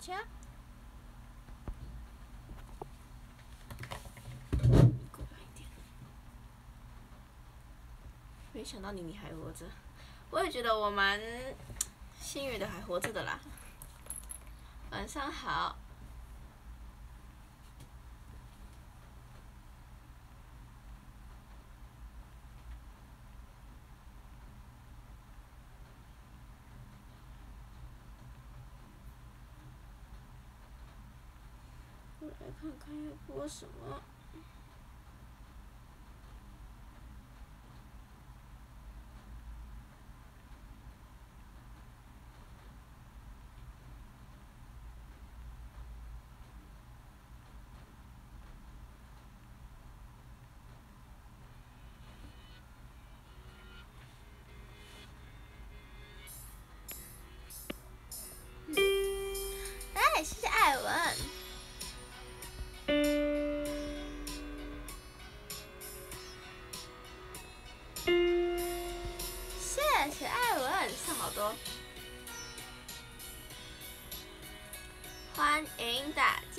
家。没想到你你还活着，我也觉得我蛮幸运的，还活着的啦。晚上好。来看看要播什么。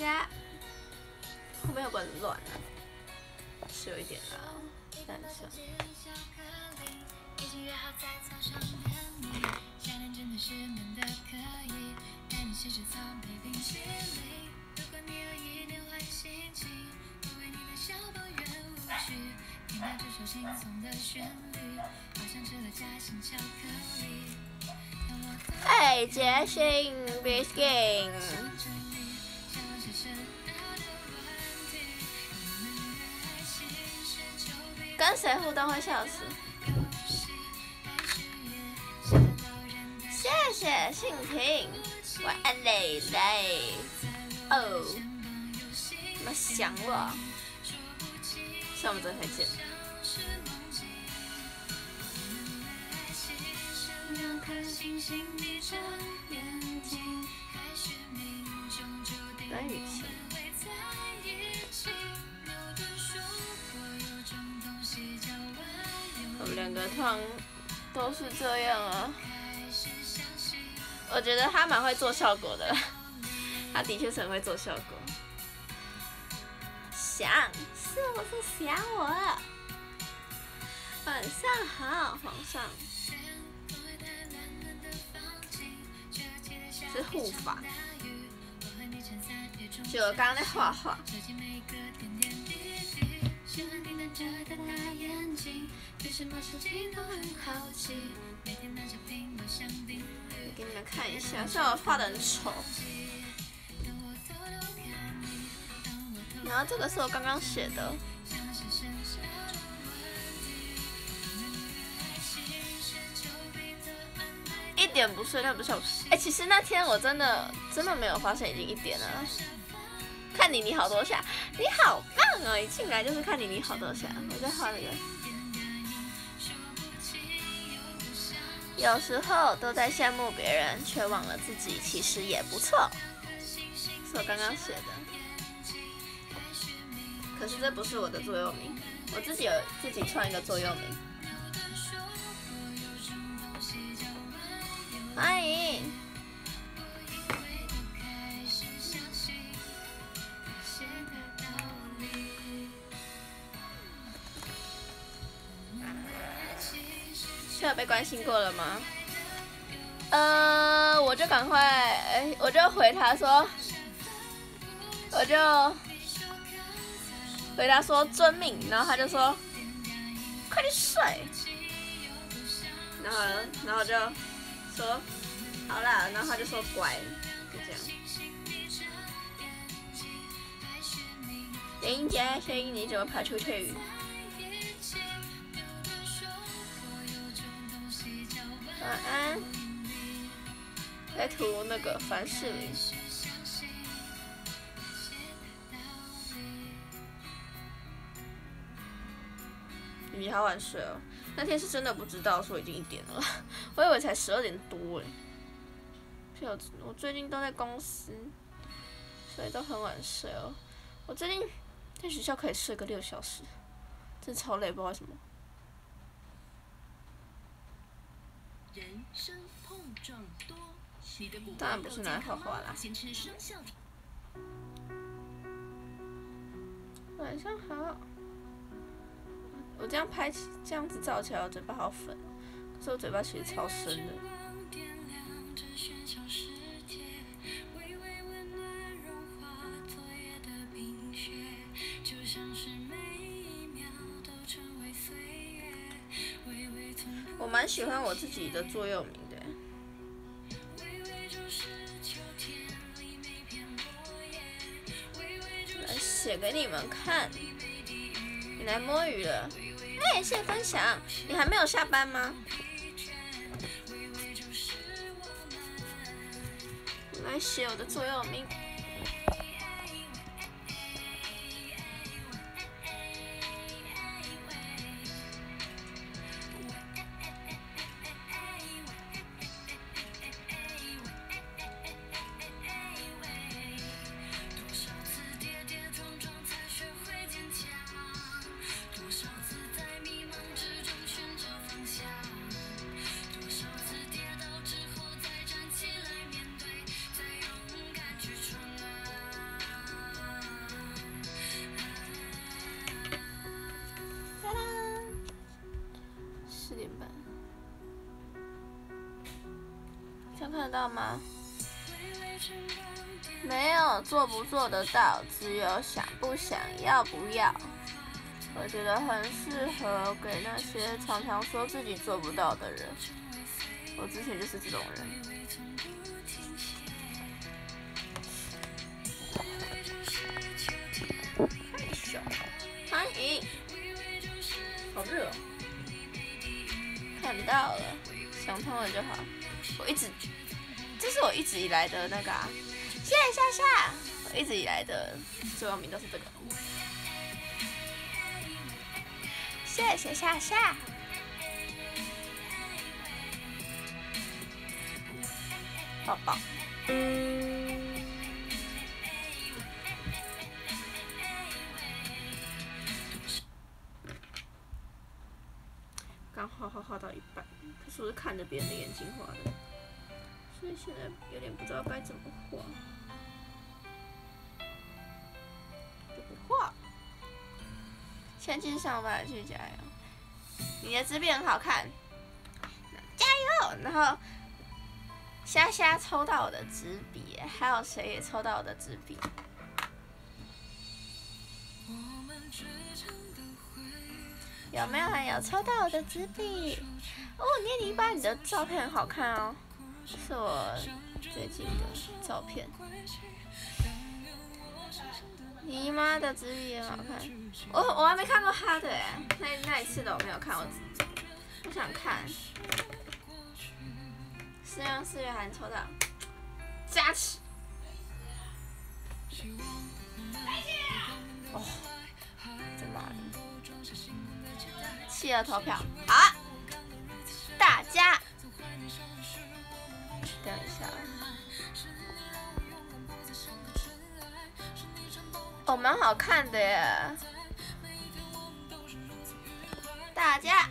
家。后面有个乱啊，是有一点的，但是。哎，杰星，Biskin，跟谁互动会笑死？谢谢信平，晚安蕾蕾，哦，怎么想我？下午再见。单雨晴。我们两个通常都是这样啊。我觉得他蛮会做效果的，他的确是很会做效果。想，是不是想我？晚上好，皇上。是护法，就我刚刚在画画。给你们看一下，虽然我画的很丑。然后这个是我刚刚写的，一点不睡，那不是哎，其实那天我真的真的没有发现已经一点了。看你你好多下，你好棒哦！一进来就是看你你好多下，我在画那个。有时候都在羡慕别人，却忘了自己其实也不错。是我刚刚写的。可是这不是我的座右铭，我自己有自己创一个座右铭。欢迎。需要被关心过了吗？呃，我就赶快，我就回他说，我就。回答说遵命，然后他就说快点睡，然后然后就说好啦，然后他就说乖，就这样。林杰星，你怎么跑出去？晚安。来涂那个凡士林。你好晚睡哦，那天是真的不知道说已经一点了，我以为才十二点多哎。我我最近都在公司，所以都很晚睡哦。我最近在学校可以睡个六小时，真超累，不知道为什么。人生碰撞多。当然不是拿来画画啦。晚上好。我这样拍，这样子照起来，我嘴巴好粉，可是我嘴巴其实超深的。蛮喜欢我自己的座右铭的，来写给你们看。你来摸鱼了。哎谢谢分享，你还没有下班吗？来写我的座右铭。做不做得到，只有想不想要不要。我觉得很适合给那些常常说自己做不到的人。我之前就是这种人。欢迎，好热，看到了，想通了就好。我一直，这是我一直以来的那个啊。谢谢夏夏，我一直以来的座右铭都是这个。谢谢夏夏，抱抱。是不是看着别人的眼睛画的，所以现在有点不知道该怎么画。先去上班，去加油！你的纸笔很好看，加油！然后虾虾抽到我的纸笔，还有谁也抽到我的纸笔？有没有人有抽到我的纸笔？哦，捏泥巴，你的照片很好看哦，是我最近的照片。姨妈的纸笔也好看，我我还没看过他的哎，那那一次的我没有看，我不想看。四月四月还抽到，加持。哦，企鹅投票，好，大家，等一下。哦，蛮好看的耶！大家，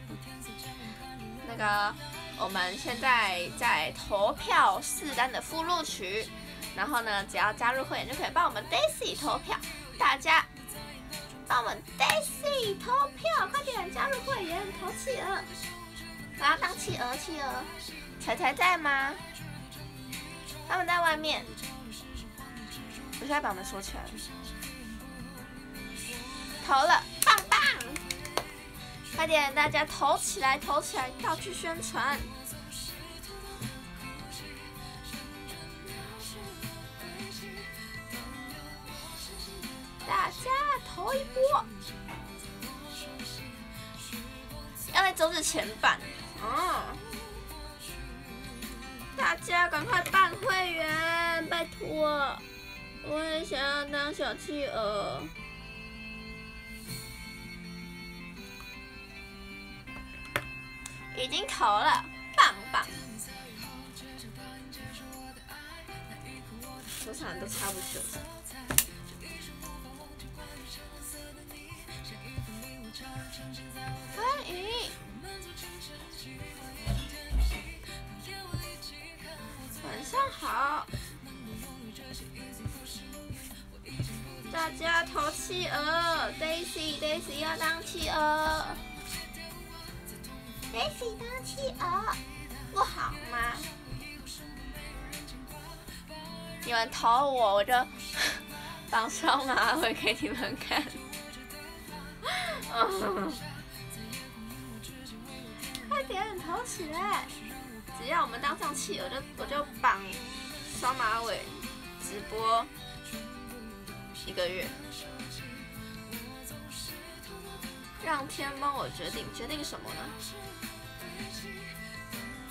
那个我们现在在投票四单的附录曲，然后呢，只要加入会员就可以帮我们 Daisy 投票。大家帮我们 Daisy 投票，快点加入会员投企鹅！我要当企鹅，企鹅，彩彩在吗？他们在外面。我现在把门锁起来了。投了，棒棒！快点，大家投起来，投起来，要去宣传。大家投一波，要在周日前办。哦，大家赶快办会员，拜托！我也想要当小企鹅。已经投了，棒棒！多少人都插不秀。欢迎，晚上好。大家投企鹅，Daisy Daisy 要当企鹅，Daisy 当企鹅不好吗？你们投我，我就 绑双马尾给你们看。快点投起来！只要我们当上企鹅，就我就绑双马尾直播。一个月，让天帮我决定，决定什么呢？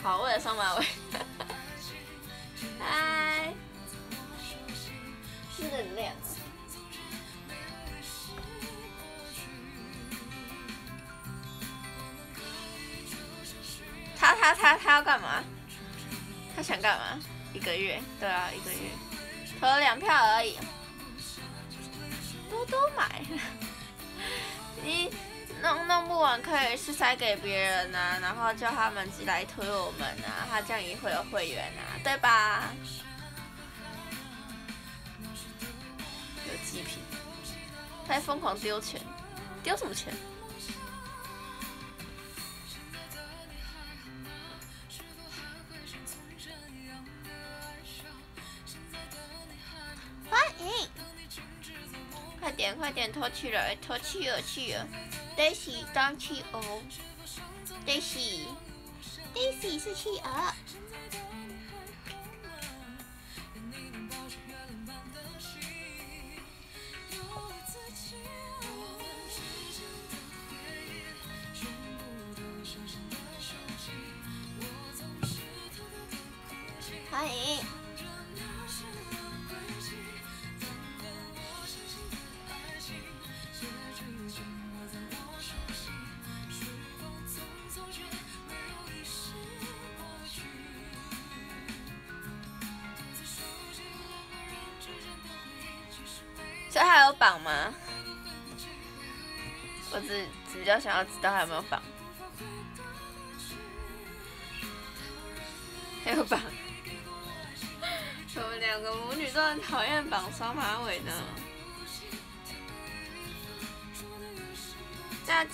好，为了双马尾，嗨，是很亮。他他他要干嘛？他想干嘛？一个月，对啊，一个月，投了两票而已。多多买，你弄弄不完可以是塞给别人呐，然后叫他们寄来推我们啊，他这样也会有会员啊，对吧？有祭品，他还疯狂丢钱，丢什么钱？拖起来，拖企鹅企鹅，Daisy 当企鹅，Daisy，Daisy 是企鹅。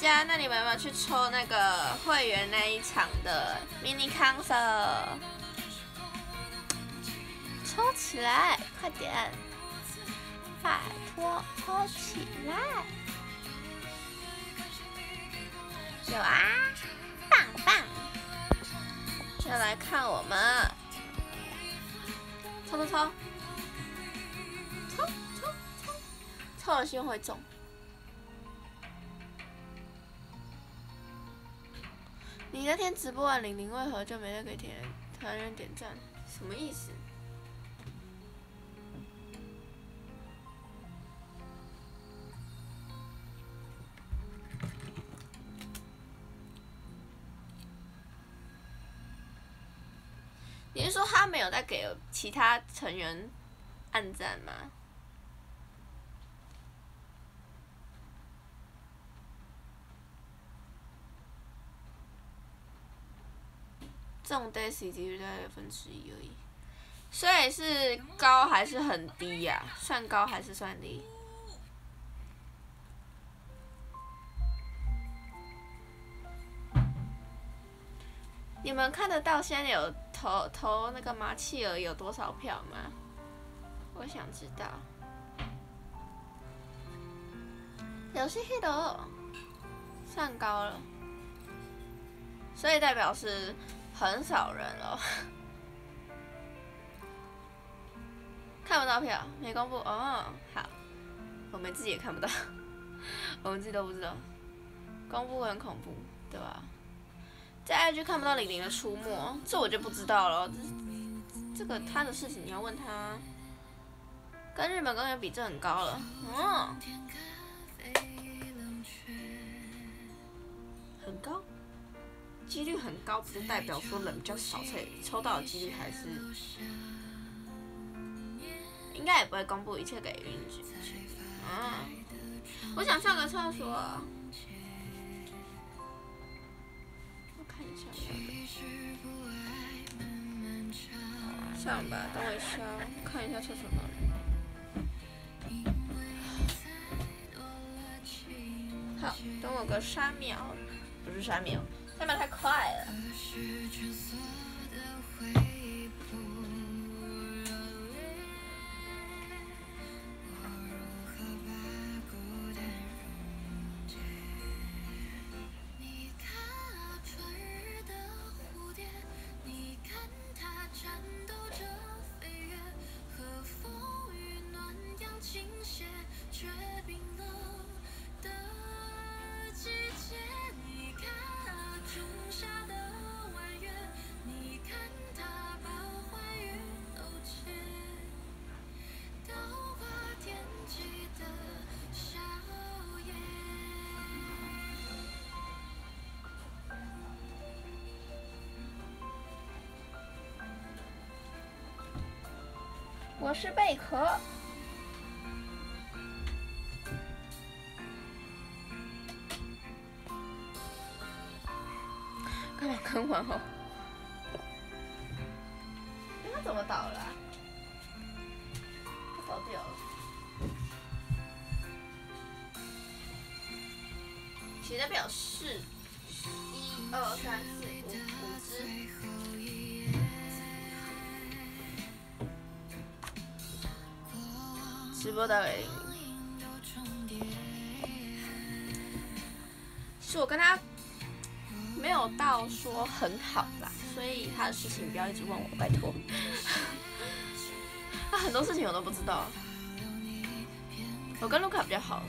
家，那你们有没有去抽那个会员那一场的 mini concert？抽起来，快点！拜托，抽起来！有啊，棒棒！要来看我们，抽抽抽，抽抽抽，抽了希望会中。你那天直播完玲玲为何就没再给田团人点赞？什么意思？你是说他没有在给其他成员按赞吗？这种 Daisy 几率大概二分之一而已，所以是高还是很低呀？算高还是算低？你们看得到现在有投投那个马契尔有多少票吗？我想知道。有些黑的，算高了，所以代表是很少人了。看不到票，没公布哦。好，我们自己也看不到，我们自己都不知道，公布很恐怖，对吧？在 IG 看不到李玲的出没，这我就不知道了。这个他的事情你要问他，跟日本公园比这很高了，嗯，很高，几率很高，不是代表说人比较少才抽到的几率还是，应该也不会公布一切给允许。嗯，我想上个厕所。我看一下，上吧，等我一下，看一下厕所哪里。好，等我个三秒，不是三秒，三秒太快了。我是贝壳。干嘛更换哦？很好吧，所以他的事情不要一直问我，拜托。他很多事情我都不知道。我跟卢卡比较好，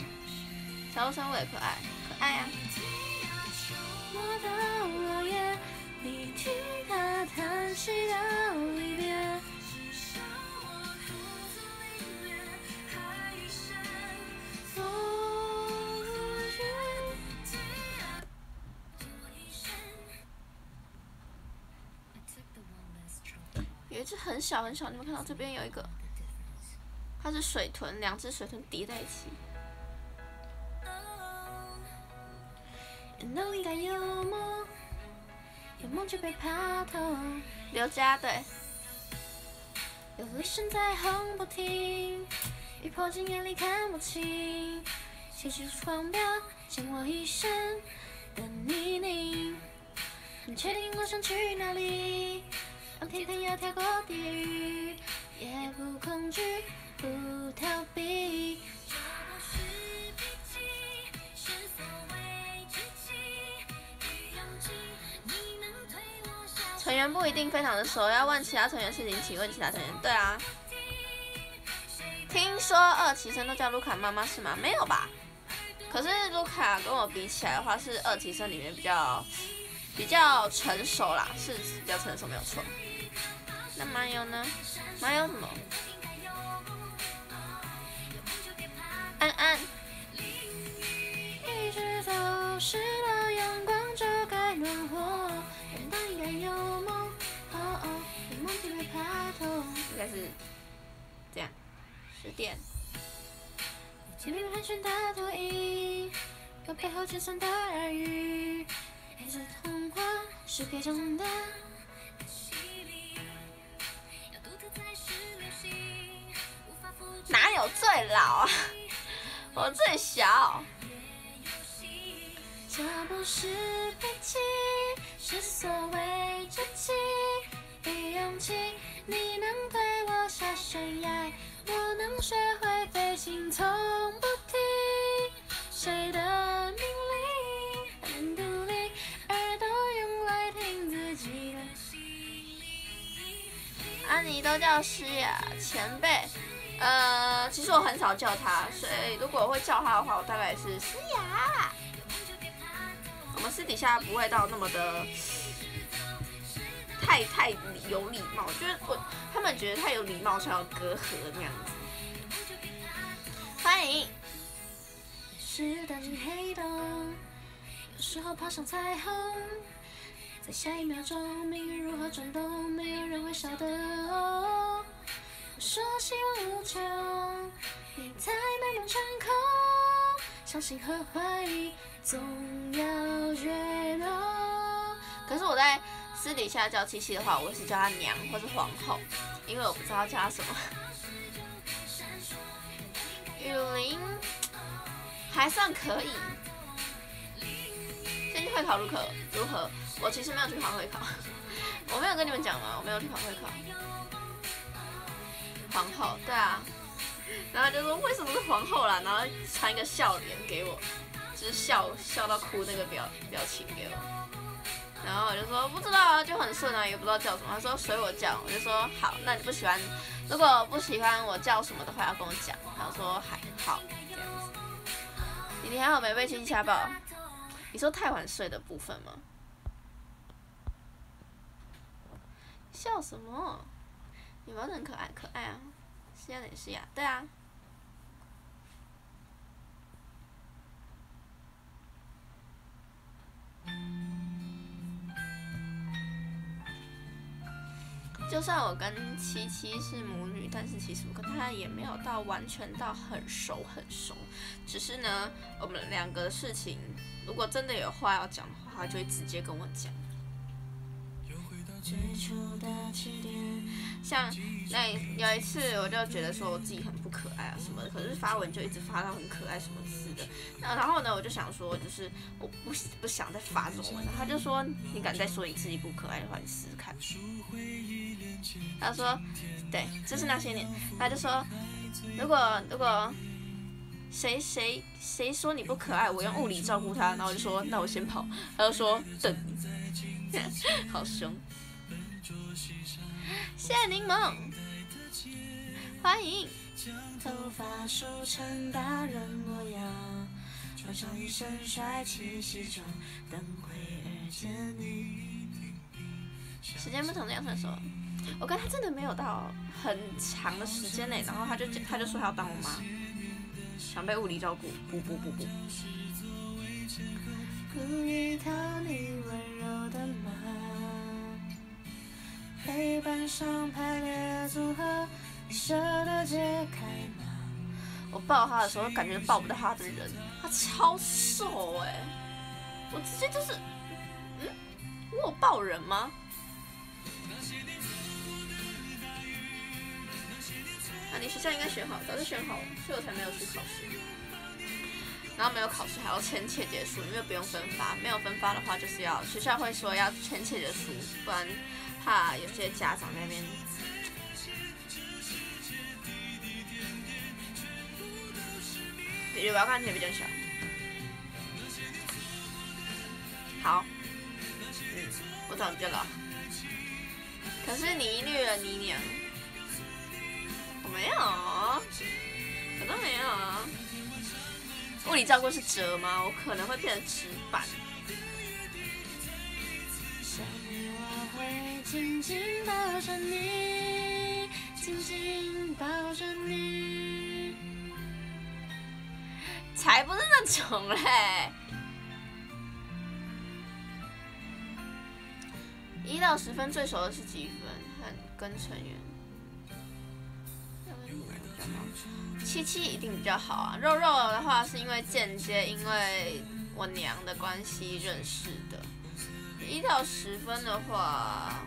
小鹿生我也可爱，可爱呀。小很小，你们看到这边有一个，它是水豚，两只水豚叠在一起。能力该有梦，有梦就别怕痛刘佳对。有雷声在轰不停，雨泼进眼里看不清，情绪狂飙，溅我一身的泥泞。你确定我想去哪里？让天堂要跳过地狱，也不恐惧，不逃避。成员不一定非常的熟，要问其他成员事情，请问其他成员。对啊，听说二期生都叫卢卡妈妈是吗？没有吧？可是卢卡跟我比起来的话，是二期生里面比较比较成熟啦，是比较成熟没有错。那麻油呢？麻油什么？安安。一直走阳光就该暖和。应该有梦，哦哦，有梦就会爬头。应该是这样，十点。前面盘旋的投影，有背后尖酸的耳语，黑色童话世界中的。哪有最老啊？我最小。这不是悲剧。是所谓志气与勇气，你能推我下悬崖，我能学会飞行，从不听谁的命令，很独立，耳朵用来听自己的心灵。安妮都叫诗雅前辈，呃，其实我很少叫她，所以如果会叫她的话，我大概是诗雅。我们私底下不会到那么的太太有礼貌，就是我他们觉得太有礼貌才有隔阂那样子。欢迎。是担心黑洞，有时候爬上彩虹，在下一秒钟，命运如何转动，没有人会晓得。说希望无穷，你在美梦成空，相信和怀疑。总要绝落。可是我在私底下叫七七的话，我是叫她娘或是皇后。因为我不知道叫她什么。雨林还算可以。先去会考如何？如何？我其实没有去考会考，我没有跟你们讲吗？我没有去考会考。皇后，对啊。然后就说为什么是皇后啦？然后传一个笑脸给我，就是笑笑到哭那个表表情给我。然后我就说不知道啊，就很顺啊，也不知道叫什么。他说随我叫，我就说好。那你不喜欢，如果不喜欢我叫什么的话，要跟我讲。他说还好这样子。你还好没被亲戚家暴？你说太晚睡的部分吗？笑什么？你毛很可爱，可爱啊！是呀，也是呀，对啊。就算我跟七七是母女，但是其实我跟她也没有到完全到很熟很熟，只是呢，我们两个事情，如果真的有话要讲的话，她就会直接跟我讲。像那有一次，我就觉得说我自己很不可爱啊什么的，可是发文就一直发到很可爱什么似的。那然后呢，我就想说，就是我不不想再发这种文了。他就说，你敢再说你自己不可爱的话，你试试看。他说，对，这是那些年。他就说，如果如果谁谁谁说你不可爱，我用物理照顾他。然后我就说，那我先跑。他就说，等，好凶。谢谢柠檬，欢迎。时间不长的样分手，我跟他真的没有到很长的时间内，然后他就他就说他要当我妈，想被物理照顾，不不不不。黑板上排列组合，你舍得解开吗？我抱他的时候，感觉抱不到他的人，他超瘦哎！我直接就是，嗯，我有抱人吗？啊，你学校应该选好，早就选好了，所以我才没有去考试。然后没有考试还要签切结书，因为不用分发，没有分发的话就是要学校会说要签切结书，不然。怕有些家长那边，比如我要看起来比较小。好，嗯，我长得比较老。可是你虐了你娘，我没有，我都没有。物理照顾是折吗？我可能会变成纸板。紧紧抱着你，紧紧抱着你，才不是那种嘞！一到十分最熟的是几分？和跟成员，七七一定比较好啊。肉肉的话是因为间接因为我娘的关系认识的。一到十分的话。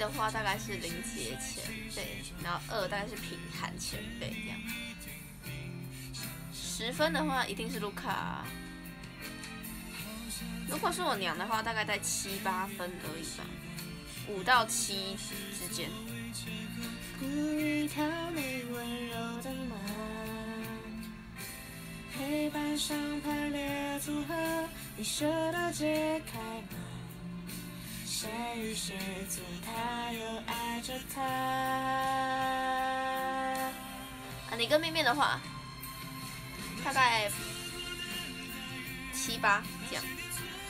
的话大概是林杰前辈，然后二大概是平坦前辈这样。十分的话一定是卢卡，如果是我娘的话，大概在七八分而已吧，五到七之间。黑板上排列组合，你舍得解开吗？谁与谁最他又爱着他？啊，你跟面面的话，大概七八这样。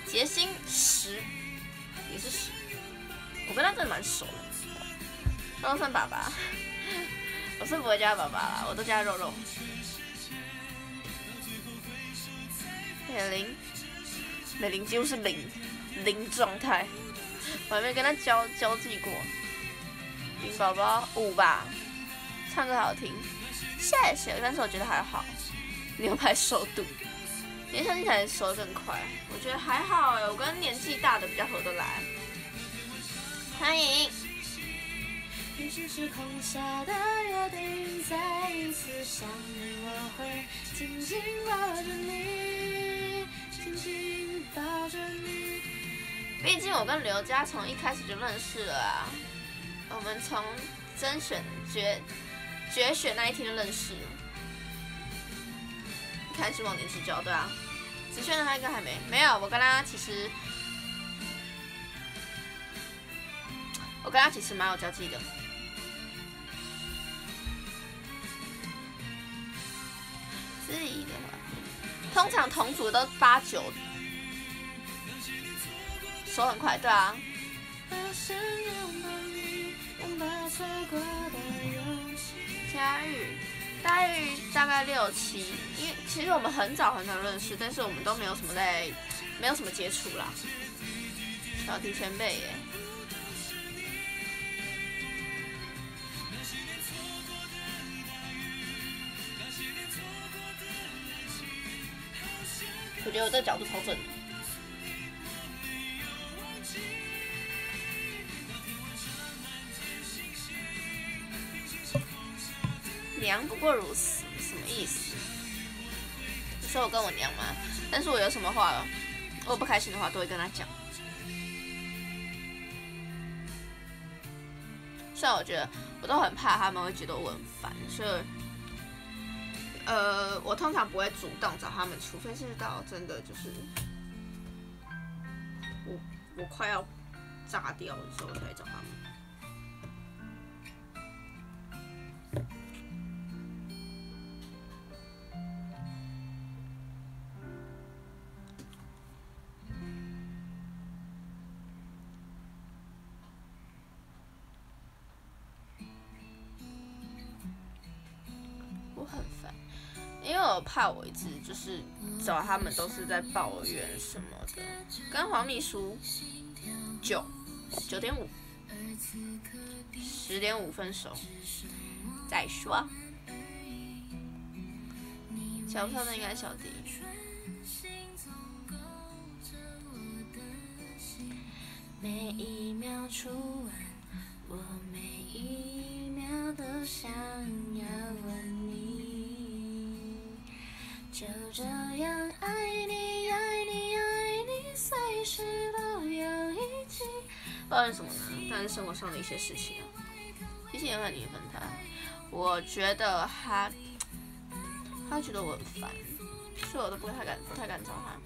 杰心十，也是十。我跟他真的蛮熟的。肉肉算爸爸，我是不会叫爸爸啦，我都叫肉肉。美玲，美玲几乎是零零状态。我还没跟他交交际过，林宝宝五吧，唱歌好听，谢谢，但是我觉得还好，牛排熟度，年轻听起来熟得更快，我觉得还好哎，我跟年纪大的比较合得来，欢迎。毕竟我跟刘佳从一开始就认识了啊，我们从甄选决决选那一天就认识了，开始忘年之交，对啊。子轩他应该还没，没有，我跟他其实，我跟他其实蛮有交集的。质疑的话，通常同组都八九，手很快，对啊。佳玉，大玉大概六七，因为其实我们很早很早认识，但是我们都没有什么在，没有什么接触啦。小弟前辈耶。我觉得我这角度超正。过如此，什么意思？你说我跟我娘吗？但是我有什么话了，我不开心的话都会跟他讲。虽然我觉得我都很怕他们会觉得我很烦，所以，呃，我通常不会主动找他们，除非是到真的就是我我快要炸掉的时候才找他是找他们都是在抱怨什么的，跟黄秘书九九点五十点五分手再说，小票的应该小迪。每一秒初吻，我每一秒都想要吻。就这样爱你爱你爱你，随时都有一起。抱怨什么呢？当然是生活上的一些事情啊。谢谢原本你分他，我觉得他，他觉得我很烦，所以我都不太敢不太敢找他。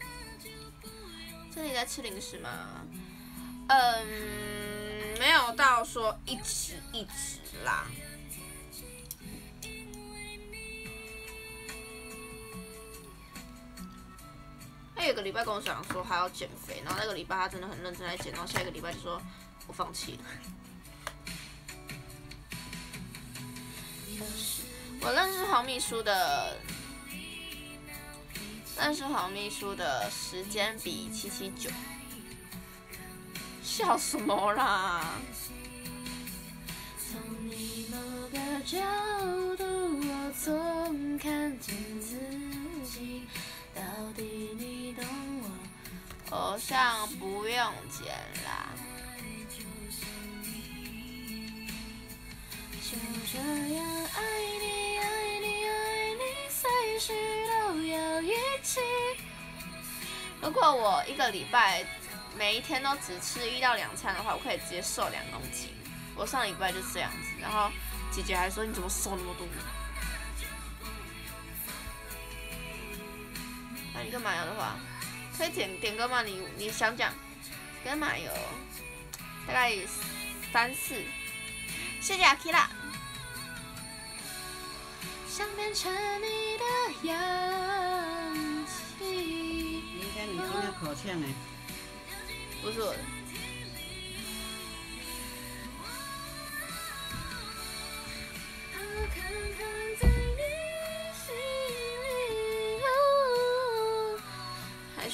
这里在吃零食吗？嗯，没有到说一直一直啦。他有个礼拜跟我讲说他要减肥，然后那个礼拜他真的很认真在减，然后下一个礼拜就说我放弃了。我认识黄秘书的，认识黄秘书的时间比七七九，笑什么啦？从你某个角度，我总看见我？偶像不用剪啦。就这样爱你爱你爱你，随时都有一起。如果我一个礼拜每一天都只吃一到两餐的话，我可以直接瘦两公斤。我上礼拜就这样子，然后姐姐还说你怎么瘦那么多？那你干嘛要的话，可以点点歌吗？你你想讲干嘛有？大概三四，谢谢阿 K 啦。想变成你的氧气。明天你今天口欠呢？不是我的。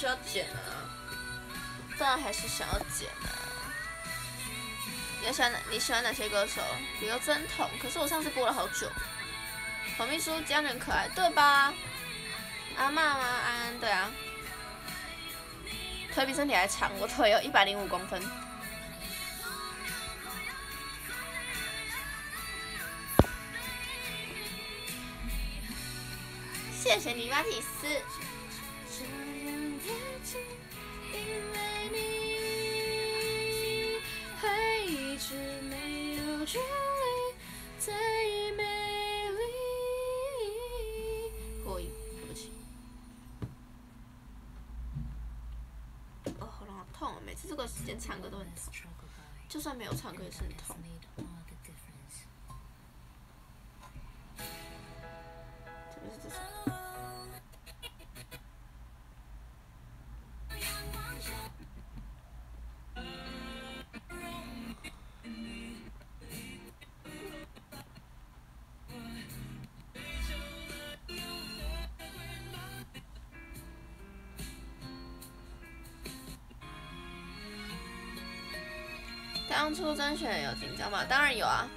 需要剪啊，然还是想要剪啊。你喜欢哪？你喜欢哪些歌手？比如真统，可是我上次播了好久。黄秘书这样很可爱，对吧？阿妈吗？安安，对啊。腿比身体还长，我腿有一百零五公分。谢谢尼，马蒂斯。过瘾，对不起。哦，喉咙好痛啊！每次这个时间唱歌都很痛，就算没有唱歌也是很痛。当初甄选有紧张吗？当然有啊。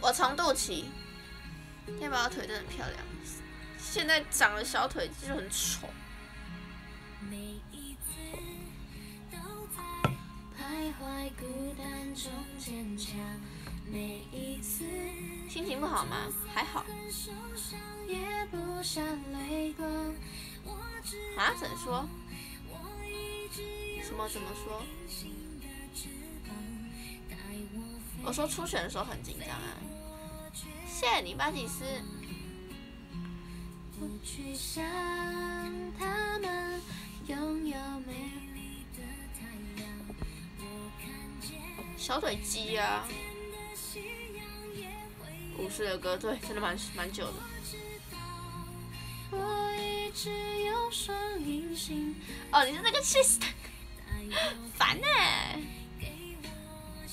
我从肚脐，要不要腿真的很漂亮？现在长了小腿就很丑。心情不好吗？还好。啊？怎么说？什么？怎么说？我说初选的时候很紧张啊，谢谢你巴吉斯。小腿肌啊，五十的歌，对，真的蛮蛮久的。哦，你是那个 cheese，烦呢。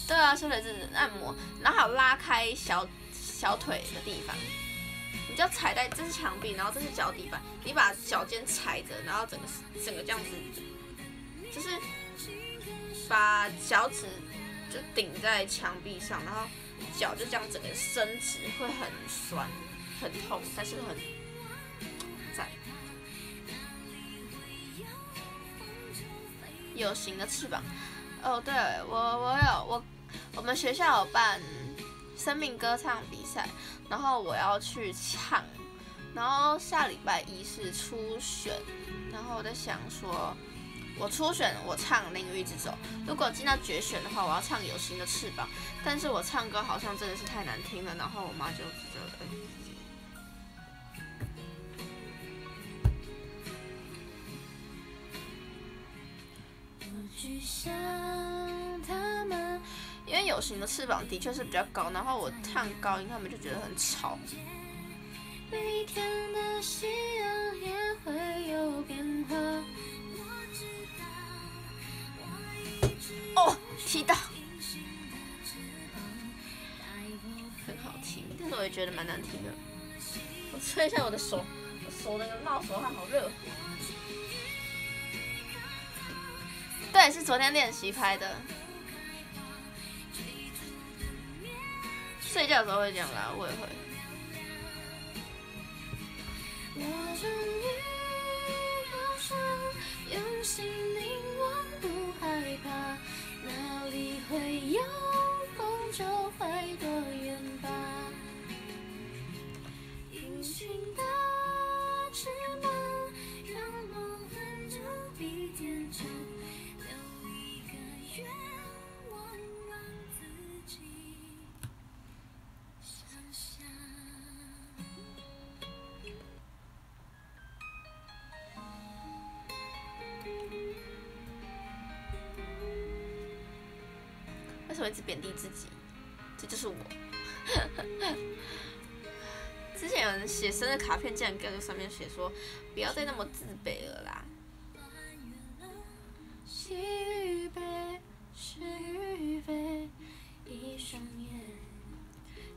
对啊，小腿是按摩，然后拉开小小腿的地方，你就踩在这是墙壁，然后这是脚底板，你把脚尖踩着，然后整个整个这样子，就是把脚趾就顶在墙壁上，然后脚就这样整个伸直，会很酸很痛，但是很在有形的翅膀。哦，对我我有我。我们学校有办生命歌唱比赛，然后我要去唱，然后下礼拜一是初选，然后我在想说，我初选我唱《淋雨之走》，如果进到决选的话，我要唱《有形的翅膀》，但是我唱歌好像真的是太难听了，然后我妈就觉得，我去想。有形的翅膀的确是比较高，然后我唱高音，他们就觉得很吵。哦，踢到，很好听，但是我也觉得蛮难听的。我吹一下我的手，我手那个冒手汗，好热。对，是昨天练习拍的。睡觉的时候会这样啦，我也会。直贬低自己？这就是我。之前有人写生日卡片，竟然在上面写说：“不要再那么自卑了啦。”西与北，是与非，一双眼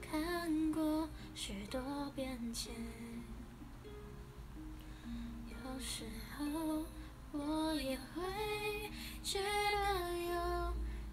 看过许多变迁，有时候我也会觉得有。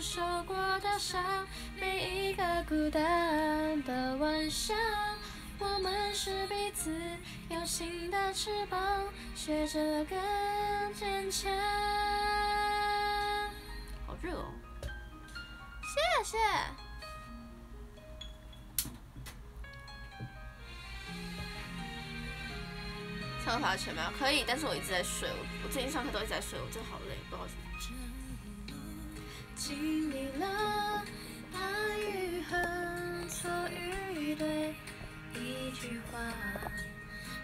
受过的伤，每一个孤单的晚上，我们是彼此有新的翅膀，学着更坚强。好热哦！谢谢。上课爬前面可以，但是我一直在睡，我我最近上课都一直在睡，我真的好累，不知道为什么。经历了爱与恨，错与对，一句话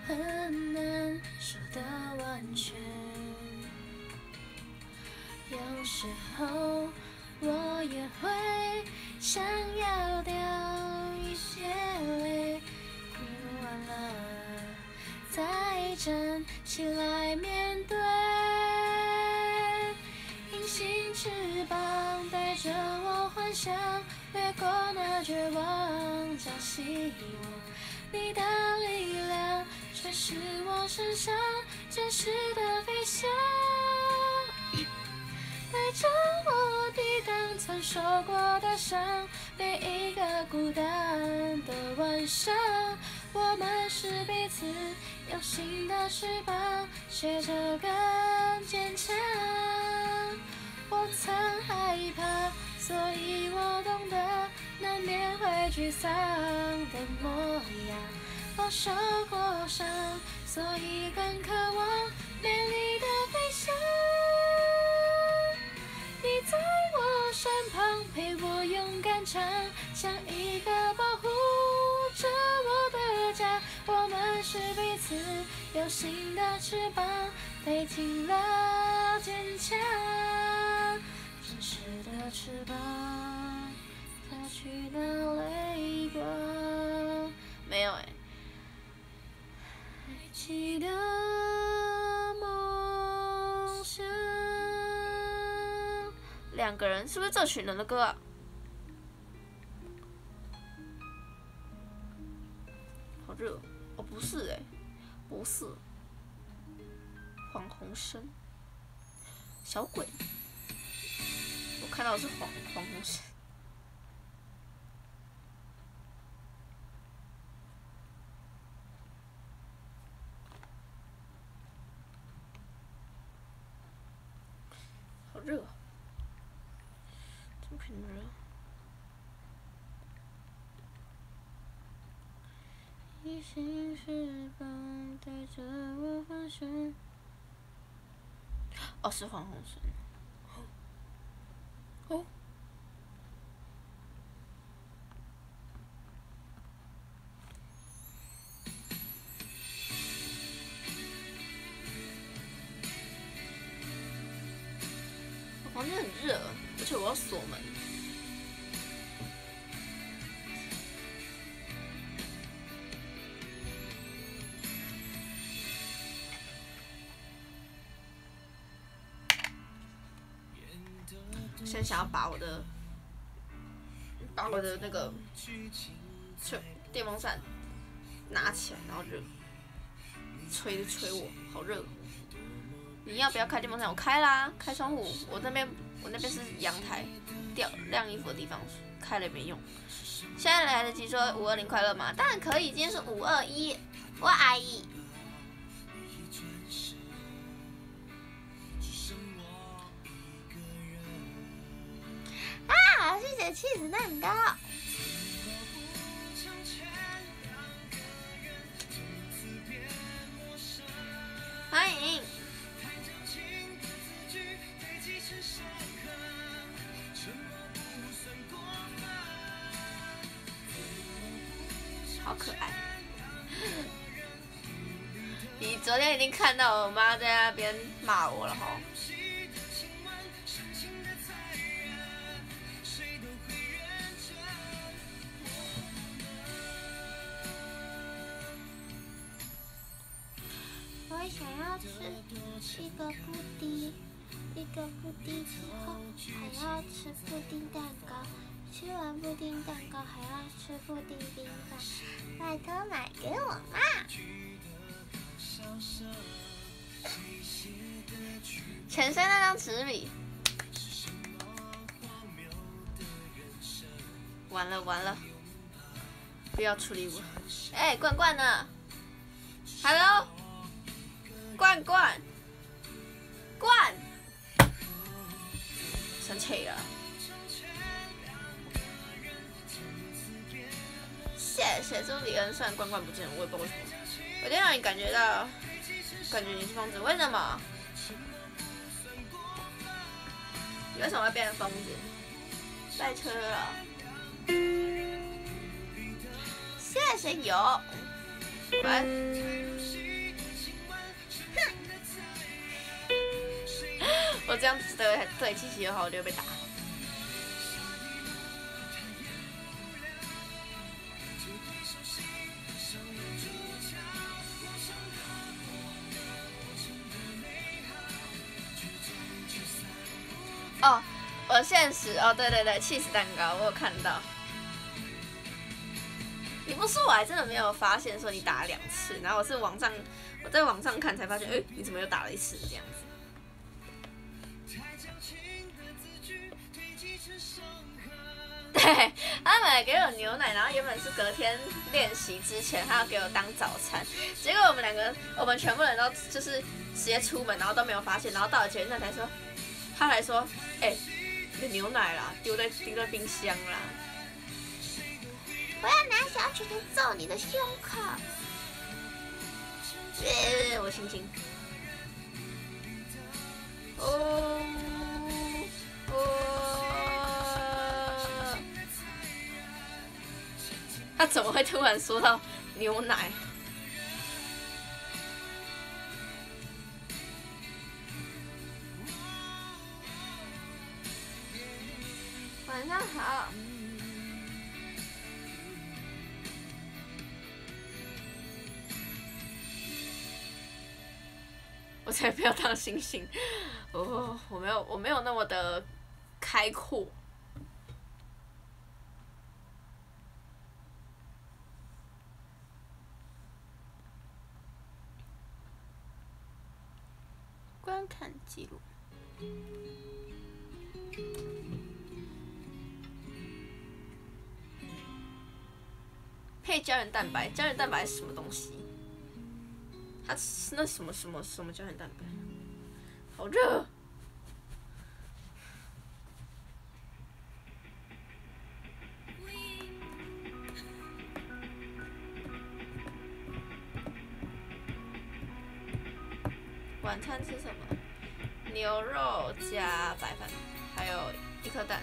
很难说的完全。有时候我也会想要掉一些泪，哭完了再站起来面对。翅膀带着我幻想，掠过那绝望，找希望。你的力量却是我身上，真实的飞翔。带着我抵挡曾受过的伤，每一个孤单的晚上，我们是彼此有新的翅膀，学着更坚强。我曾害怕，所以我懂得难免会沮丧的模样。我受过伤，所以更渴望美丽的飞翔。你在我身旁，陪我勇敢唱，像一个保护着我的家。我们是彼此有新的翅膀，飞进了坚强。真实的翅膀，擦去了泪光。没有哎、还记得梦想。两个人是不是这群人的歌啊？好热哦，不是哎、不是。黄鸿升，小鬼，我看到的是黄黄鸿升。好热！怎么可能热？一心翅膀带着我幻想。哦，是黄鸿升。我要锁门。现在想要把我的，把我的那个吹电风扇拿起来，然后就吹吹我，好热。你要不要开电风扇？我开啦，开窗户。我那边我那边是阳台，吊晾衣服的地方，开了也没用。现在来得及说五二零快乐吗？当然可以，今天是五二一，我爱意。啊！谢谢气死蛋糕。看到我妈在那边骂我了哈。我想要吃一个布丁，一个布丁之后还要吃布丁蛋糕，吃完布丁蛋糕还要吃布丁冰棒，拜托买给我嘛！前身那张纸笔，完了完了，不要处理我。哎，罐罐呢？Hello，罐罐，罐，生气了。谢谢朱迪恩，虽然罐罐不见，我也不知道为什么。我一定让你感觉到，感觉你是疯子，为什么？你为什么会变成疯子？赛车了。谢谢有。喂。我这样子对对七七的话，我就会被打。哦，我现实哦，对对对，气死蛋糕，我有看到。你不说我还真的没有发现，说你打了两次，然后我是网上我在网上看才发现，哎，你怎么又打了一次这样子？对，他买给我牛奶，然后原本是隔天练习之前，他要给我当早餐，结果我们两个，我们全部人都就是直接出门，然后都没有发现，然后到了捷运站才说。他还说：“哎，你的牛奶啦，丢在丢在冰箱啦！我要拿小拳头揍你的胸口！”耶，我亲亲。哦哦，他怎么会突然说到牛奶？晚上好，我才不要当星星，哦，我没有，我没有那么的开阔。观看配胶原蛋白，胶原蛋白是什么东西？它吃那什么什么什么胶原蛋白？好热！晚餐吃什么？牛肉加白饭，还有一颗蛋。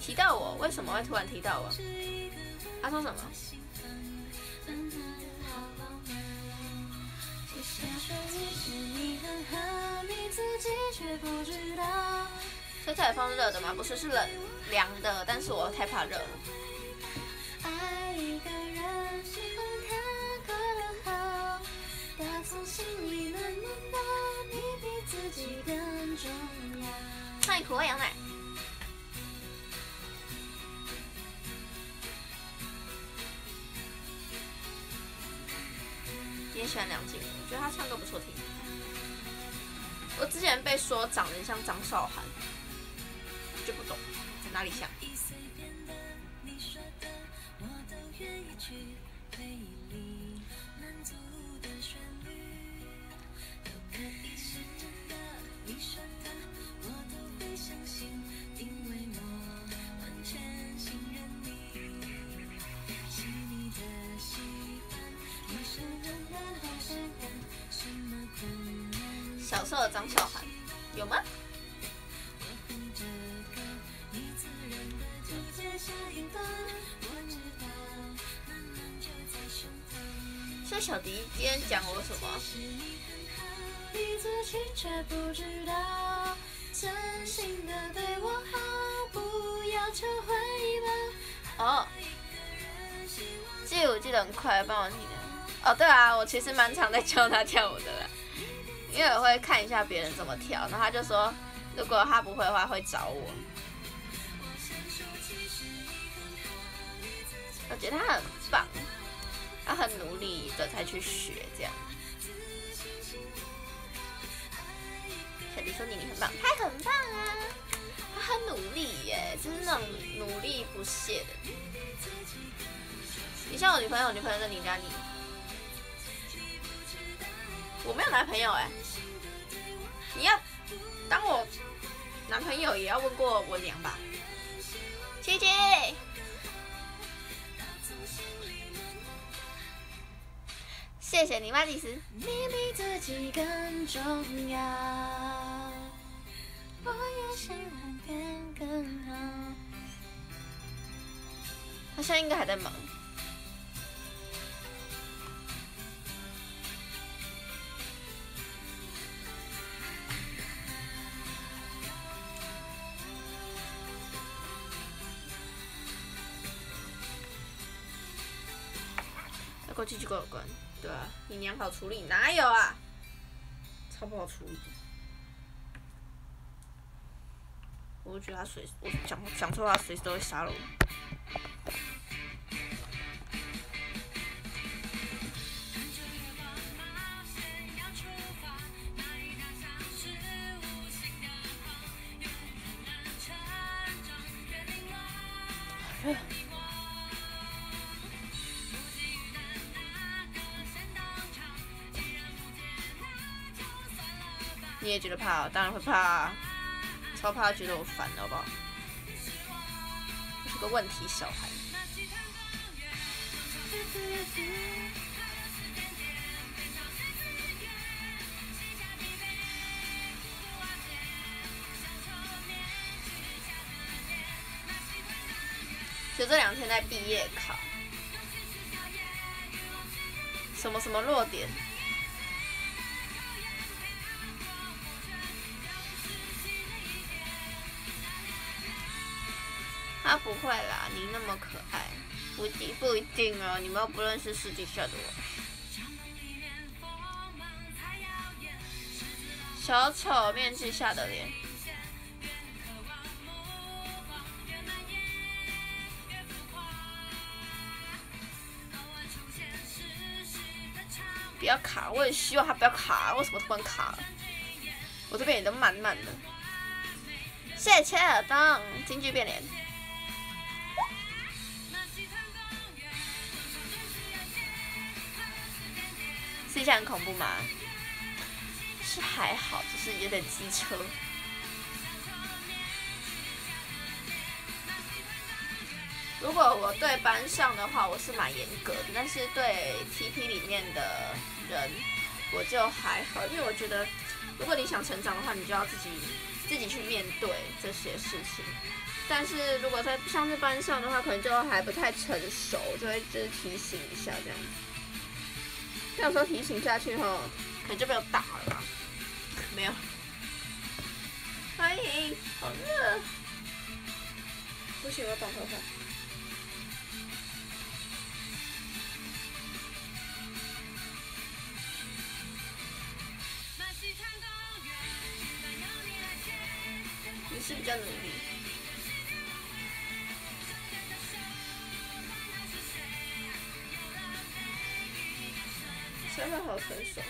提到我，为什么会突然提到我？他说什么？吹台风热的吗？不是，是冷凉的，但是我太怕热了。欢迎苦味羊奶。也喜欢梁静茹，我觉得她唱歌不错听。我之前被说长得像张韶涵，就不懂哪里像。时了的张韶涵，有吗？是小迪今天讲我什么？你自己却不知道，真心的对我好，不要求回报。哦，记我记得很快，帮我。哦，对啊，我其实蛮常在教他跳舞的啦。因为我会看一下别人怎么跳，然后他就说，如果他不会的话会找我。我觉得他很棒，他很努力的才去学这样。小迪说你你很棒，他很棒啊，他很努力耶，就是那种努力不懈的。你像我女朋友，女朋友在你家你，我没有男朋友哎，你要当我男朋友也要问过我娘吧，姐姐。谢谢你，马蒂斯。你比自己更重要，我也想让变更好。他现在应该还在忙。要给我继续给我关，对啊，你娘好处理，哪有啊？超不好处理。我觉得他随时，我讲讲错话随时都会杀了我。也觉得怕、当然会怕、啊，超怕，觉得我烦，好不好？我是个问题小孩。就这两天在毕业考，什么什么弱点？他不会啦，你那么可爱，不一定不一定哦，你们又不认识私底下的我。小丑面具下的脸，不要卡，我也希望他不要卡，为什么突然卡了？我这边也都满满的。谢谢切尔登，京剧变脸。是一下很恐怖吗？是还好，只是有点机车。如果我对班上的话，我是蛮严格的，但是对 TP 里面的人，我就还好，因为我觉得，如果你想成长的话，你就要自己自己去面对这些事情。但是如果在像是班上的话，可能就还不太成熟，就会就是提醒一下这样子。有时候提醒下去后，可能就被我打了吧？没有。欢迎，好热。不行，我要绑头发。你是比较努力。想法好成熟，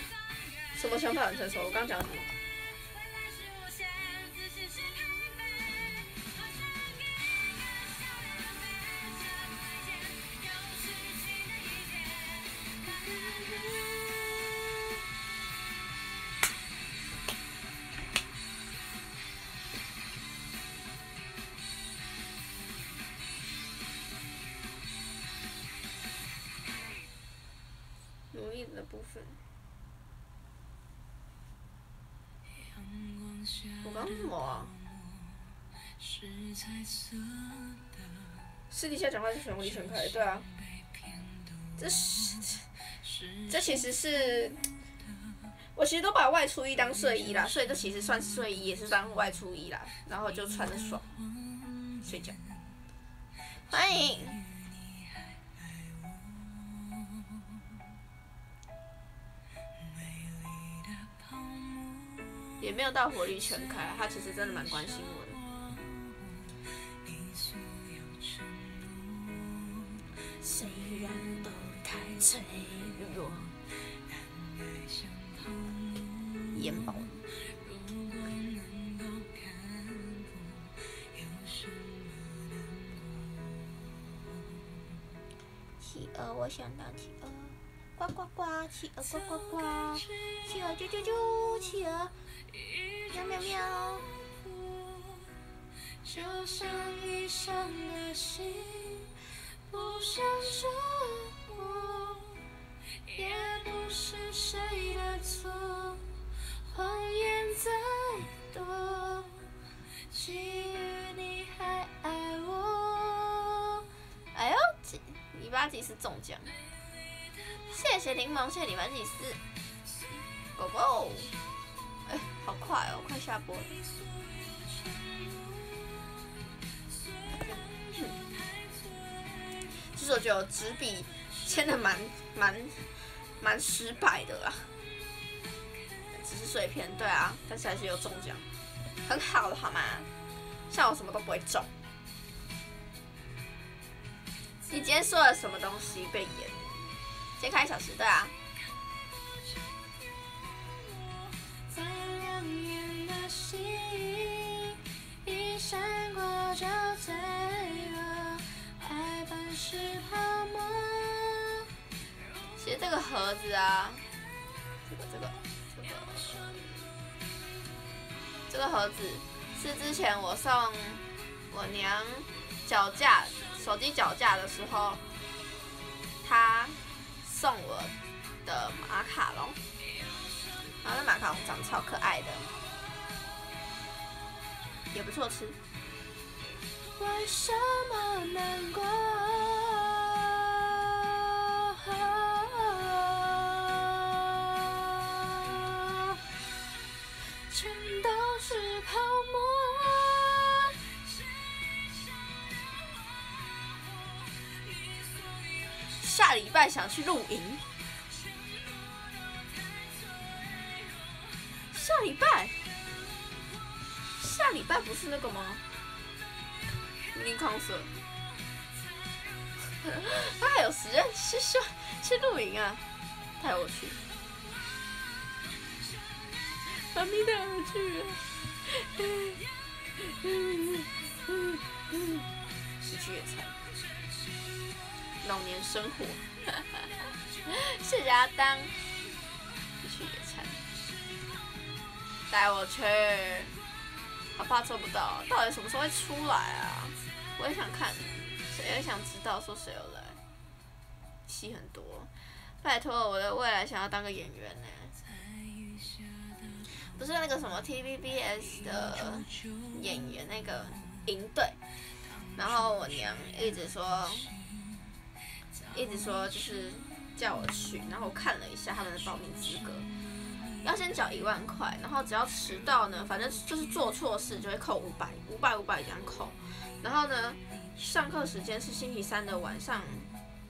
什么想法很成熟？我刚讲什么？么啊？私底下讲话是全力全开，对啊。这是这其实是，我其实都把外出衣当睡衣啦，所以这其实算睡衣，也是当外出衣啦，然后就穿着爽睡觉。欢迎。也没有到火力全开，他其实真的蛮关心我的。虽然都太脆弱，眼宝。企鹅，我想当企鹅，呱呱呱，企鹅呱呱呱，企鹅啾啾啾，企鹅。喵喵喵！就像异乡的心，不想着我，也不是谁的错，谎言再多，基于你还爱我。哎呦，礼拜几是中奖？谢谢柠檬，谢谢礼拜几是狗狗。好快哦，快下播了。其实我觉得纸笔签的蛮蛮蛮失败的啦，只是碎片，对啊，但是还是有中奖，很好的好吗？像我什么都不会中。你今天说了什么东西被演？先开小时，对啊。其实这个盒子啊，这个这个这个这个盒子是之前我送我娘脚架手机脚架的时候，她送我的马卡龙，然后那马卡龙长得超可爱的，也不错吃。为什么难过？全都是泡沫。下礼拜想去露营。下礼拜？下礼拜不是那个吗？你康死，他还有时间去去去露营啊，太有趣，妈咪带我去，失 去野餐，老年生活，谢谢阿当，失去野餐，带我去，好怕做不到，到底什么时候会出来啊？我也想看，谁也想知道说谁有来，戏很多，拜托我的未来想要当个演员呢，不是那个什么 TVBS 的演员那个营队，然后我娘一直说，一直说就是叫我去，然后我看了一下他们的报名资格，要先缴一万块，然后只要迟到呢，反正就是做错事就会扣五百，五百五百这样扣。然后呢，上课时间是星期三的晚上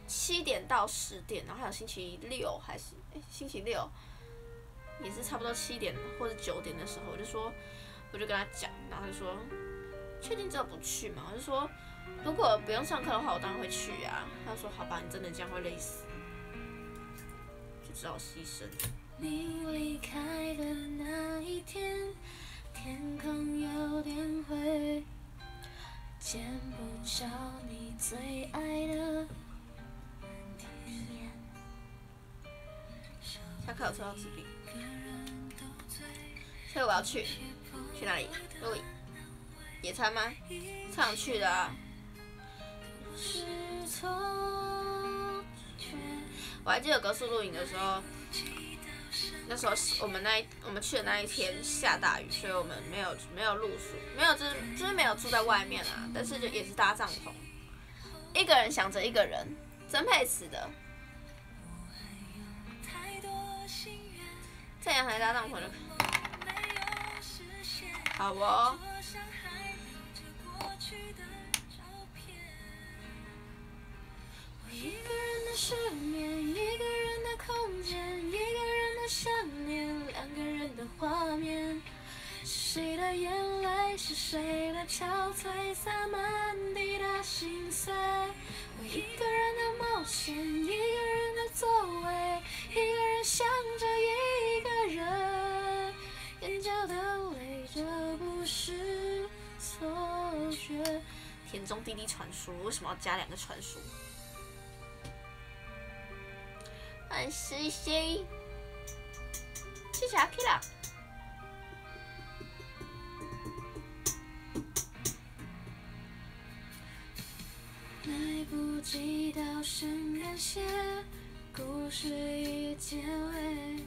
七点到十点，然后还有星期六还是诶星期六，也是差不多七点或者九点的时候，我就说，我就跟他讲，然后他说，确定这不去吗？我就说，如果不用上课的话，我当然会去啊。他说，好吧，你真的这样会累死，就只好牺牲。你离开的那一天，天空有点灰。见不着你最爱的天。下课有抽到纸笔，所以我要去，去哪里？露营？野餐吗？常去的啊。我还记得格数露营的时候。那时候我们那一，我们去的那一天下大雨，所以我们没有没有露宿，没有，就是就是没有住在外面啊，但是就也是搭帐篷，一个人想着一个人，真配似的。太阳还搭帐篷呢，好不？我一个人的失眠，一个人的空间，一个人。想念，两个人的画面。是谁的眼泪？是谁的憔悴？洒满地的心碎。我一个人的冒险，一个人的座位，一个人想着一个人，眼角的泪，这不是错觉。田中弟弟传说，为什么要加两个传说？很实心，谢谢阿 K 啦。来不及道声感谢，故事已结尾，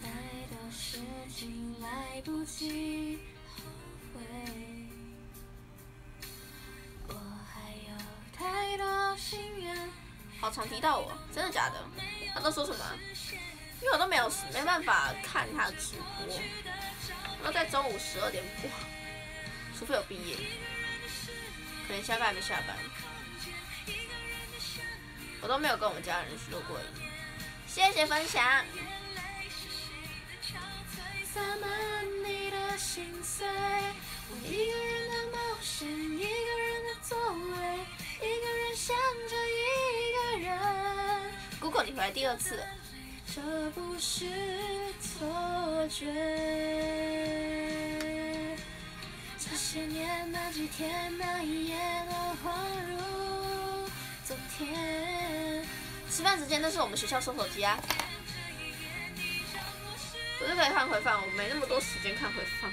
太多事情来不及后悔。我还有太多心愿，好常提到我，真的假的？他都说什么啊？因为我都没有没办法看他的直播，然后在中午十二点播，除非有毕业，可能下班还没下班，我都没有跟我们家人说过。谢谢分享。洒满你的心碎。我一个人的冒险，一个人的座位，一个人想着一个人。姑姑，你回来第二次，这不是错觉。这些年那几天那一夜都恍如昨天。吃饭时间都是我们学校收手机啊。不是可以看回放，我没那么多时间看回放。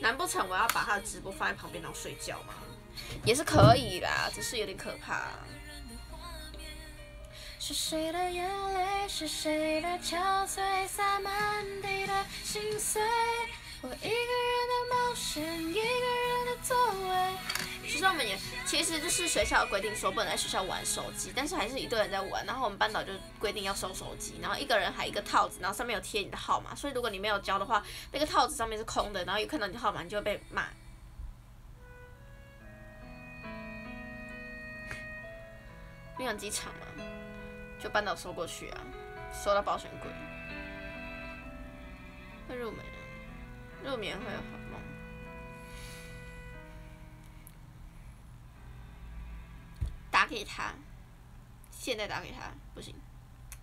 难不成我要把他的直播放在旁边然后睡觉吗？也是可以啦，只是有点可怕。是谁的眼泪？是谁的憔悴？洒满地的心碎。我一个人的冒险，一个人的座位。学校们也其实就是学校规定说不能在学校玩手机，但是还是一堆人在玩。然后我们班导就规定要收手机，然后一个人还一个套子，然后上面有贴你的号码。所以如果你没有交的话，那个套子上面是空的，然后一看到你的号码，你就会被骂。没有机场吗，就搬到收过去啊，收到保险柜。会入眠，入眠会好梦。打给他，现在打给他不行，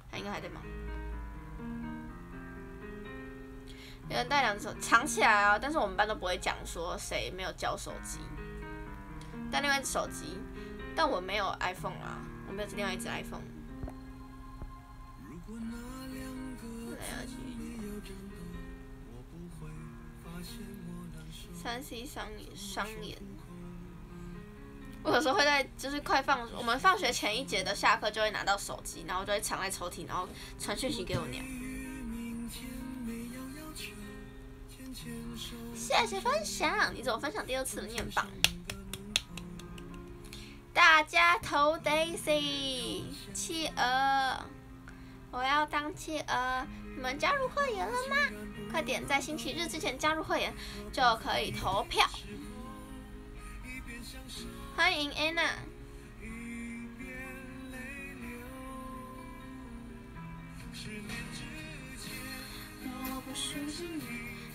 他应该还在忙。有人带两只手藏起来啊，但是我们班都不会讲说谁没有交手机，带另外一只手机，但我没有 iPhone 啦，我没有另外一只 iPhone。来得及。三 C 商业商演。我有时候会在就是快放我们放学前一节的下课就会拿到手机，然后就会藏在抽屉，然后传讯息给我娘。谢谢分享，你怎么分享第二次了？你很棒。大家投 Daisy 企鹅，我要当企鹅。你们加入会员了吗？快点在星期日之前加入会员，就可以投票。欢迎 Anna。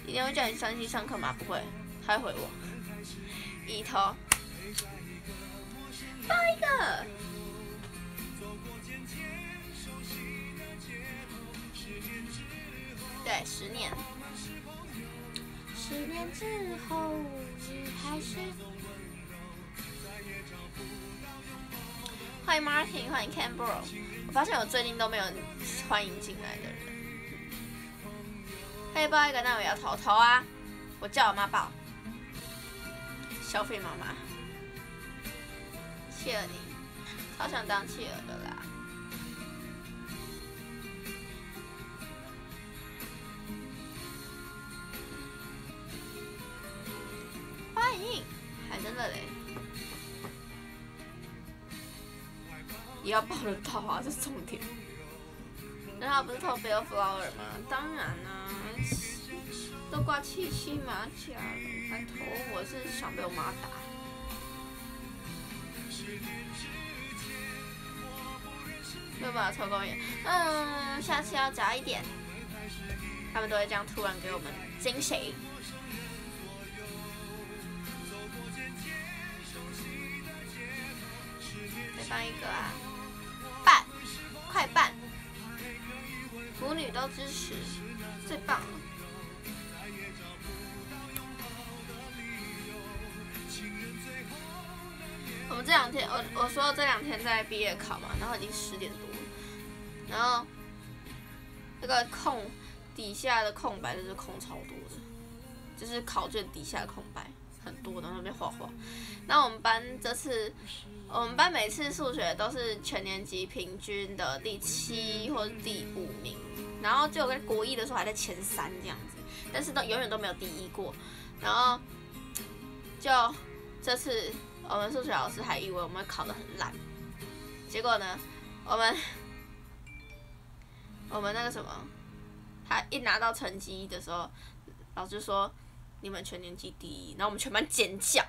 一定会叫你上去上课吗？不会，他会回我。一头，抱一个。对，十年。十年之后，你还是。欢迎 Martin，欢迎 Canberra。我发现我最近都没有欢迎进来的人。可以抱一个，那我要投投啊！我叫我妈抱。消费妈妈，企鹅你，超想当企鹅的啦。欢迎，还真的嘞。也要抱得到啊，这是重点。那他不是投 Bill Flower 吗？当然啦、都挂七七马甲了，还投我是想被我妈打。没有办法抽公演，嗯，下次要早一点。他们都会这样突然给我们惊喜。再办一个啊，办，快办！腐女都支持，最棒了。我们这两天，我我说这两天在毕业考嘛，然后已经十点多了，然后那个空底下的空白就是空超多的，就是考卷底下的空白很多，的那边画画。那我们班这次，我们班每次数学都是全年级平均的第七或者第五名，然后就跟国一的时候还在前三这样子，但是都永远都没有第一过。然后就这次我们数学老师还以为我们考得很烂，结果呢，我们我们那个什么。他一拿到成绩的时候，老师说你们全年级第一，然后我们全班尖叫。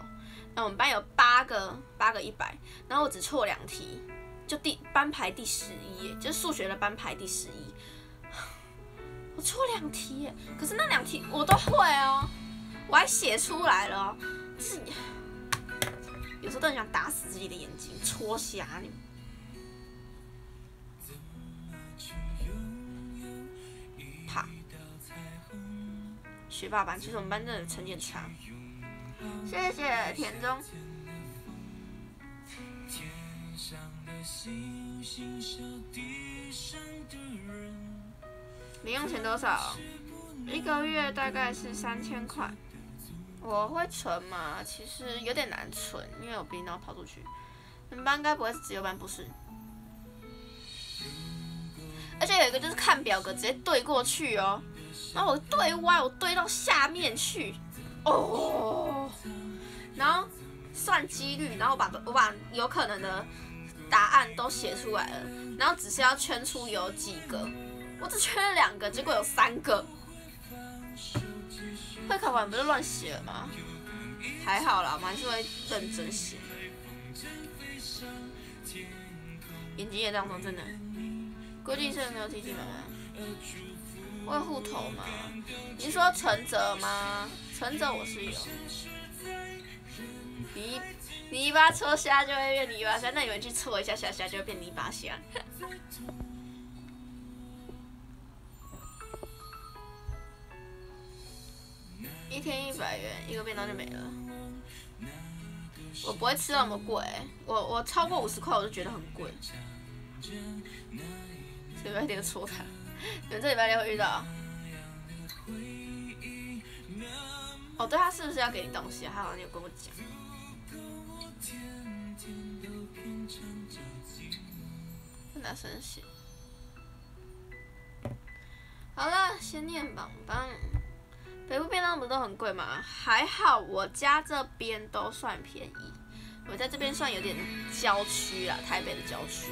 那我们班有八个八个一百，然后我只错两题，就第班排第十一，就是数学的班排第十一。我错两题，可是那两题我都会哦，我还写出来了哦。是，有时候都很想打死自己的眼睛，戳瞎你们。学霸班，其实我们班真的成绩很差。谢谢田中。零用钱多少？一个月大概是三千块。我会存嘛？其实有点难存，因为我毕竟要跑出去。你们班该不会是自由班不是？而且有一个就是看表格直接对过去哦。然后我对歪，我对到下面去，哦，然后算几率，然后把我把有可能的答案都写出来了，然后只是要圈出有几个，我只圈了两个，结果有三个。会考完不是乱写了吗？还好啦，我还是会认真写。眼睛也当中真的，估计是没有提醒妈妈。会户头吗？你说存折吗？存折我是有。泥泥巴搓虾就会变泥巴虾，那你们去搓一下虾虾就会变泥巴虾。一天一百元，一个便当就没了。我不会吃那么贵，我我超过五十块我就觉得很贵。随便点个搓它。你们这礼拜六会遇到？哦，对他是不是要给你东西啊？他好像有跟我讲。大声写。好了，先念榜榜。北部便当不都很贵吗？还好我家这边都算便宜。我在这边算有点郊区啊，台北的郊区。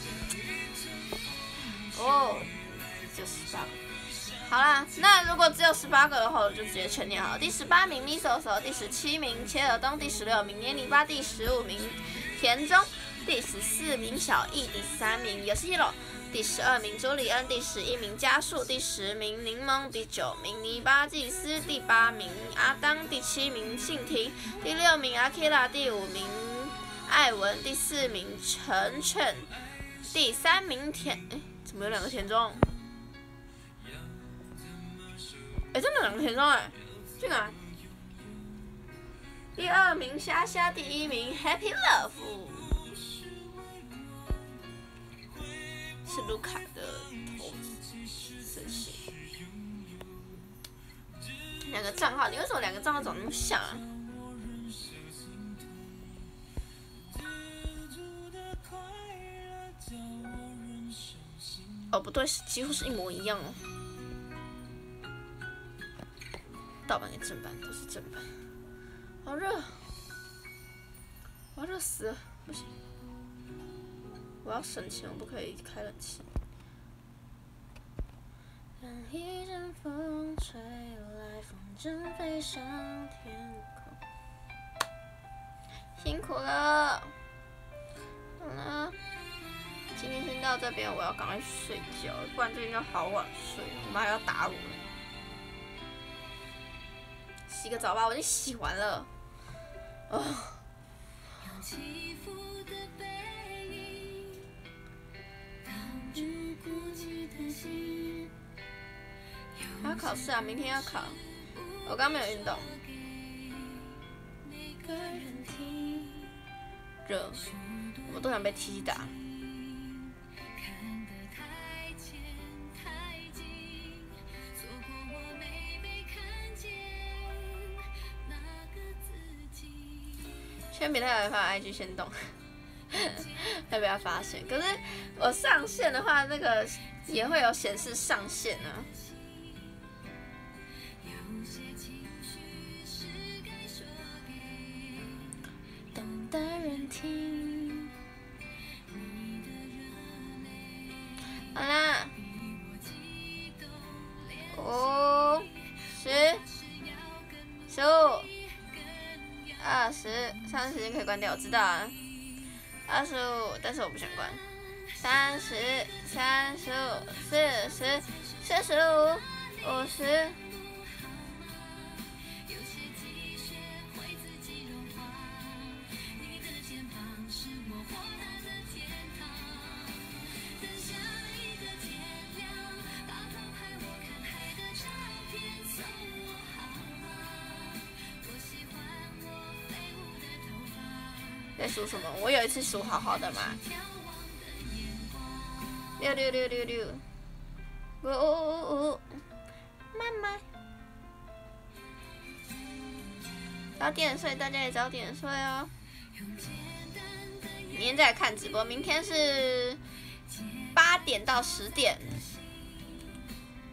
哦，就十八个。好啦，那如果只有十八个的话，我就直接全念好。第十八名 Miso 第十七名切尔东，第十六名年泥巴，第十五名田中，第十四名小易，第三名也是一楼，第十二名朱里恩，第十一名加树，第十名柠檬，第九名泥巴祭司，第八名阿当，第七名信婷，第六名阿 k i a 第五名艾文，第四名晨晨，第三名田。怎么有两个田中？哎，真的两个田中哎，去哪。第二名虾虾，第一名 Happy Love。是卢卡的头色系。两个账号，你为什么两个账号长那么像啊？哦，不对，是几乎是一模一样哦。盗版跟正版都是正版，好热，我要热死，不行，我要省钱，我不可以开冷气。当一阵风吹来，风筝飞上天空。辛苦了，好了，今天先到这边，我要赶快睡觉，不然最近要好晚睡，我妈要打我了。洗个澡吧，我已经洗完了。哦。还要考试啊，明天要考。我刚没有运动。热，我都想被踢打。先别太发 IG 先动，要不要发现？可是我上线的话，那个也会有显示上线啊。等待人听。好啦，十三十可以关掉，我知道啊。二十五，但是我不想关。三十、三十五、四十、四十五、五十。在数什么？我有一次数好好的嘛，六六六六六，五五五五，慢慢，早点睡，大家也早点睡哦。明天再看直播，明天是八点到十点，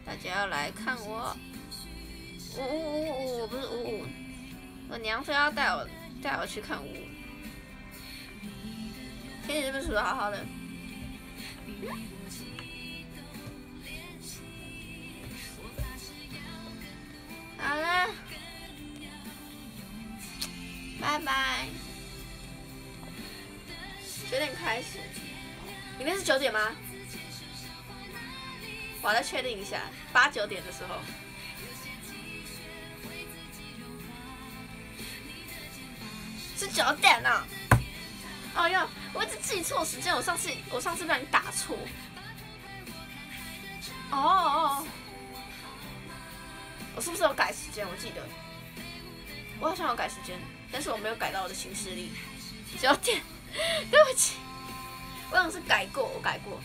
大家要来看我。五五五五五，不是五五，我娘说要带我带我去看五五。天天这边数的好好的，好了，拜拜。九点开始，明天是九点吗？我再确定一下，八九点的时候，是九点呢。哎呀，我一直记错时间，我上次我上次让你打错。哦哦，我是不是有改时间？我记得，我好像有改时间，但是我没有改到我的行事历。九点，对不起，我好像是改过，我改过。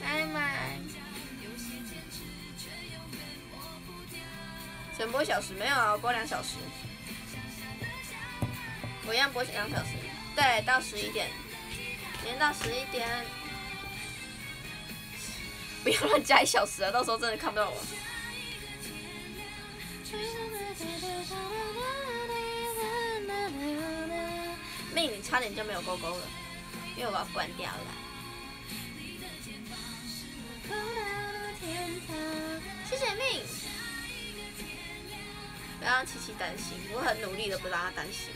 拜拜。整播小时没有啊，播两小时。我一样播两小时，对，到十一点，连到十一点，不要乱加一小时啊，到时候真的看不到我。命，你差点就没有勾勾了，因为我把它关掉了。谢谢命，不要让七七担心，我很努力的不让他担心。